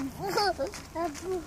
不不